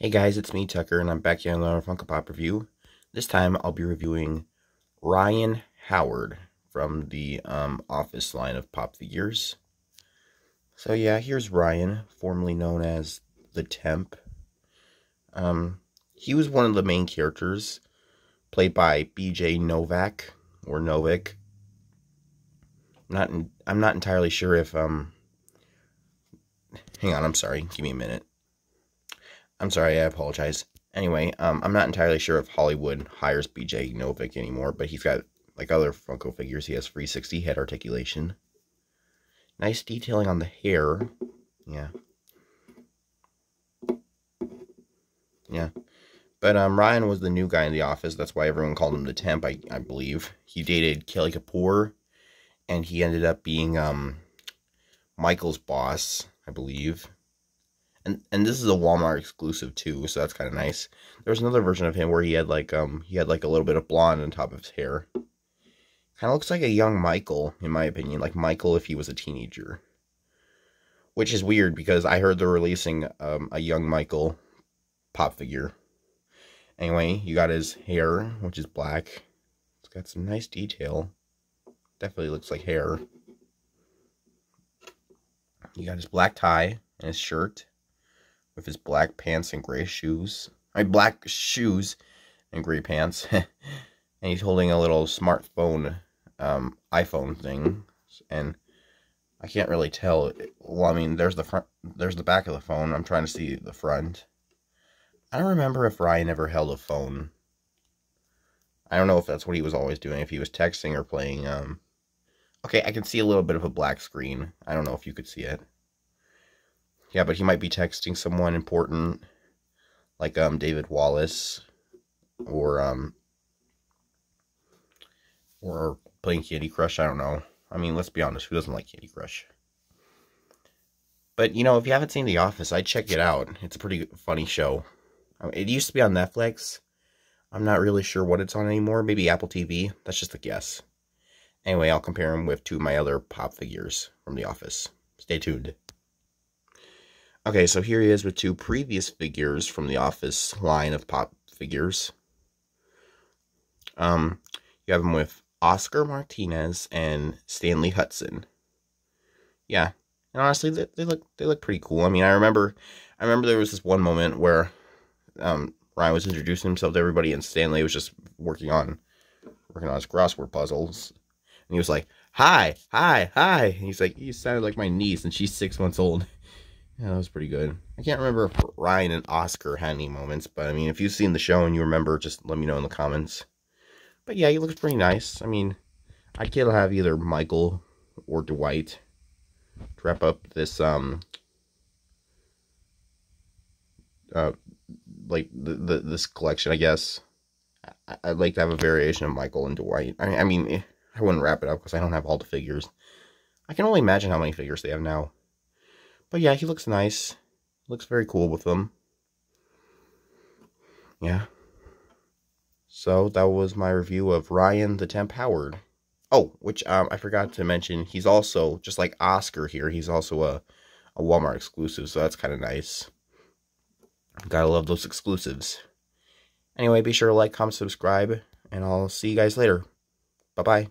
Hey guys, it's me, Tucker, and I'm back here on another Funko Pop review. This time, I'll be reviewing Ryan Howard from the um, Office line of pop figures. So yeah, here's Ryan, formerly known as the Temp. Um, he was one of the main characters, played by B.J. Novak, or Novik. Not, in, I'm not entirely sure if, um... Hang on, I'm sorry, give me a minute. I'm sorry, I apologize. Anyway, um, I'm not entirely sure if Hollywood hires BJ Novik anymore, but he's got, like other Funko figures, he has 360 head articulation. Nice detailing on the hair. Yeah. Yeah. But um, Ryan was the new guy in the office. That's why everyone called him the temp, I, I believe. He dated Kelly Kapoor, and he ended up being um, Michael's boss, I believe and and this is a Walmart exclusive too, so that's kind of nice. There was another version of him where he had like um he had like a little bit of blonde on top of his hair. Kind of looks like a young Michael, in my opinion, like Michael if he was a teenager. Which is weird because I heard they're releasing um, a young Michael pop figure. Anyway, you got his hair, which is black. It's got some nice detail. Definitely looks like hair. You got his black tie and his shirt with his black pants and gray shoes. Mean, black shoes and gray pants. and he's holding a little smartphone, um, iPhone thing. And I can't really tell. Well, I mean, there's the front, there's the back of the phone. I'm trying to see the front. I don't remember if Ryan ever held a phone. I don't know if that's what he was always doing, if he was texting or playing, um... Okay, I can see a little bit of a black screen. I don't know if you could see it. Yeah, but he might be texting someone important, like um David Wallace, or um, or playing Candy Crush. I don't know. I mean, let's be honest. Who doesn't like Candy Crush? But you know, if you haven't seen The Office, I'd check it out. It's a pretty funny show. It used to be on Netflix. I'm not really sure what it's on anymore. Maybe Apple TV. That's just a guess. Anyway, I'll compare them with two of my other pop figures from The Office. Stay tuned. Okay, so here he is with two previous figures from the Office line of pop figures. Um, you have him with Oscar Martinez and Stanley Hudson. Yeah, and honestly, they, they look they look pretty cool. I mean, I remember I remember there was this one moment where um, Ryan was introducing himself to everybody, and Stanley was just working on working on his crossword puzzles, and he was like, "Hi, hi, hi." And he's like, "You sounded like my niece, and she's six months old." Yeah, that was pretty good. I can't remember if Ryan and Oscar had any moments, but I mean, if you've seen the show and you remember, just let me know in the comments. But yeah, he looks pretty nice. I mean, kill to have either Michael or Dwight wrap up this, um, uh, like, the, the this collection, I guess. I, would like to have a variation of Michael and Dwight. I mean, I mean, eh, I wouldn't wrap it up because I don't have all the figures. I can only imagine how many figures they have now. But yeah, he looks nice. Looks very cool with them. Yeah. So that was my review of Ryan the Temp Howard. Oh, which um, I forgot to mention, he's also, just like Oscar here, he's also a, a Walmart exclusive, so that's kind of nice. Gotta love those exclusives. Anyway, be sure to like, comment, subscribe, and I'll see you guys later. Bye-bye.